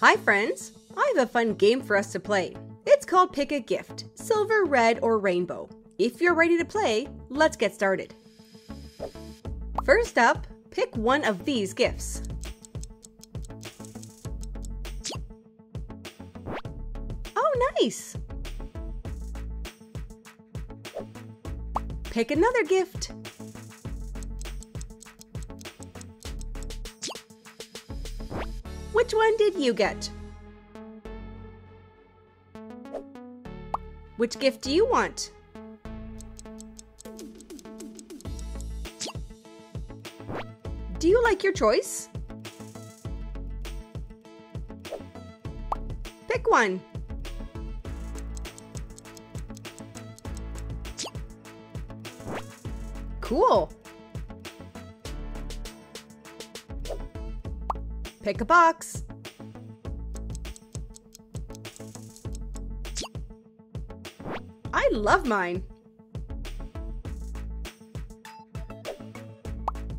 Hi friends! I have a fun game for us to play. It's called Pick a Gift, silver, red, or rainbow. If you're ready to play, let's get started. First up, pick one of these gifts. Oh, nice! Pick another gift. Which one did you get? Which gift do you want? Do you like your choice? Pick one. Cool. Pick a box. Love mine.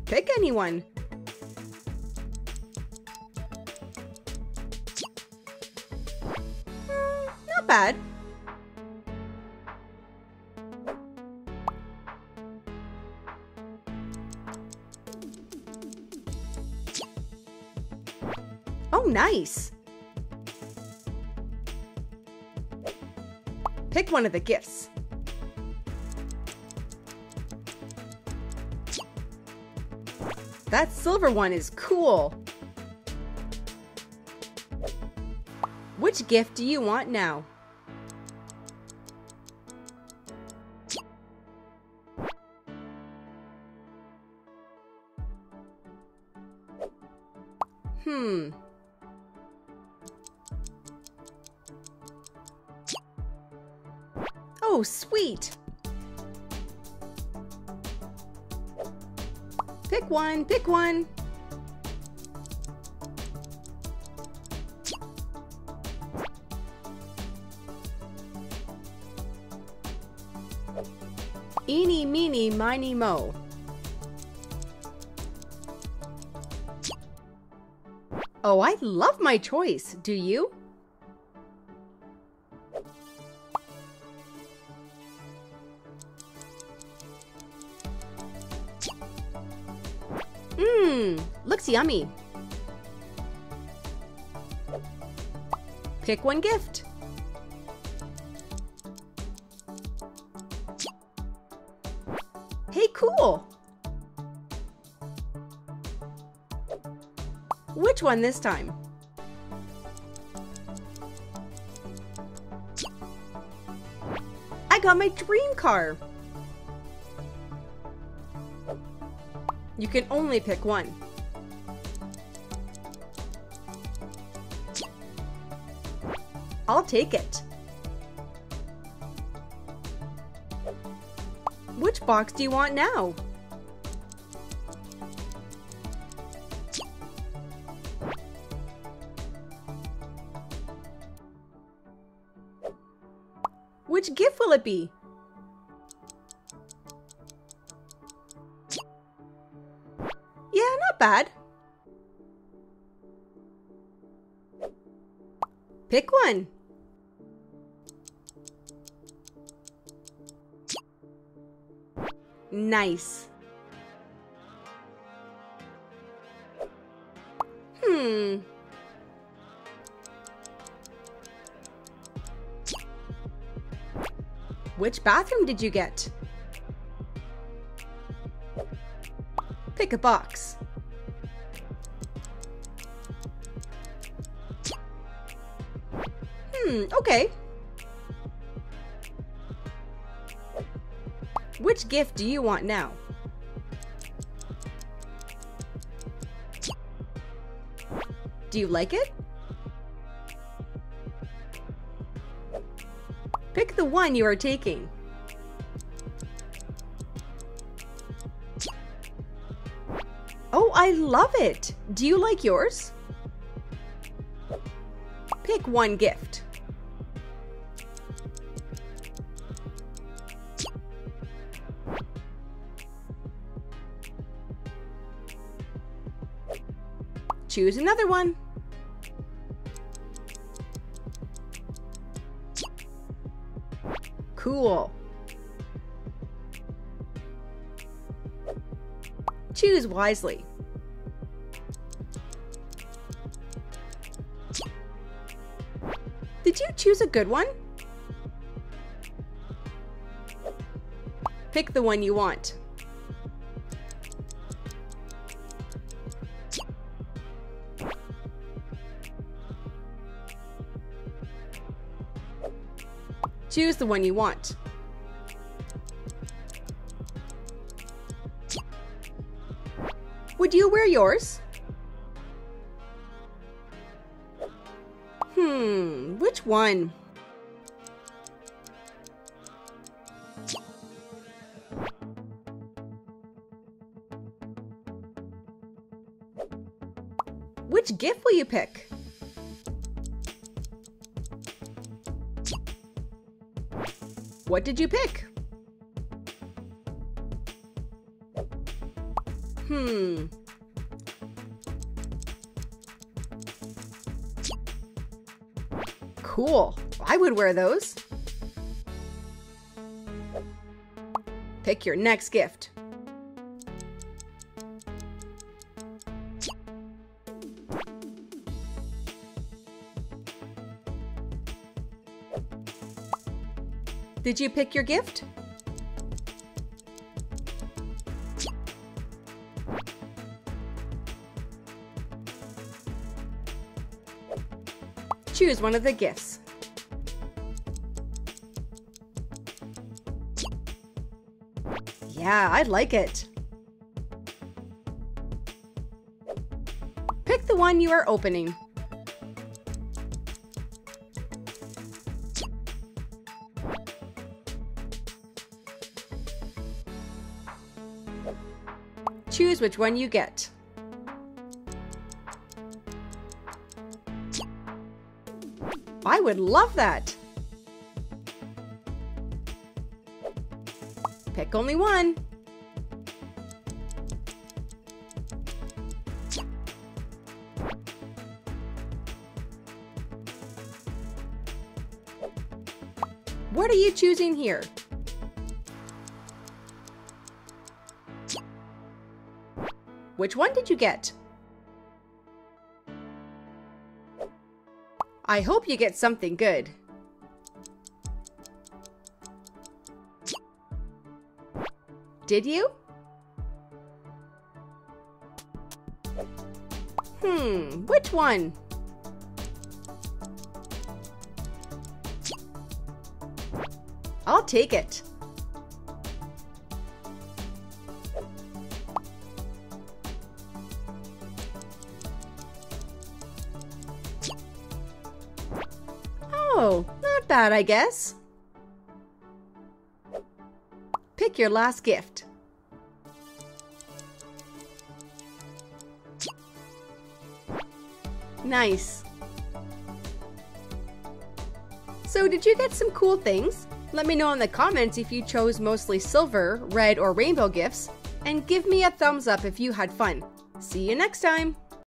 Pick anyone. Hmm, not bad. Oh, nice. Pick one of the gifts. That silver one is cool. Which gift do you want now? Hmm. Oh, sweet! Pick one, pick one! Eeny, meeny, miny, mo. Oh, I love my choice. Do you? Yummy. Pick one gift. Hey, cool! Which one this time? I got my dream car! You can only pick one. I'll take it. Which box do you want now? Which gift will it be? Yeah, not bad. Pick one. Nice. Hmm. Which bathroom did you get? Pick a box. Hmm, okay. Which gift do you want now? Do you like it? Pick the one you are taking. Oh, I love it! Do you like yours? Pick one gift. choose another one. Cool. Choose wisely. Did you choose a good one? Pick the one you want. Choose the one you want. Would you wear yours? Hmm, which one? Which gift will you pick? What did you pick? Hmm. Cool. I would wear those. Pick your next gift. Did you pick your gift? Choose one of the gifts. Yeah, I like it. Pick the one you are opening. Choose which one you get. I would love that! Pick only one. What are you choosing here? Which one did you get? I hope you get something good. Did you? Hmm, which one? I'll take it. Oh, not bad, I guess. Pick your last gift. Nice. So did you get some cool things? Let me know in the comments if you chose mostly silver, red, or rainbow gifts, and give me a thumbs up if you had fun. See you next time!